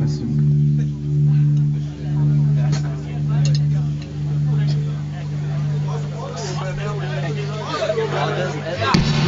leszünk. Wow,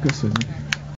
köszönjük.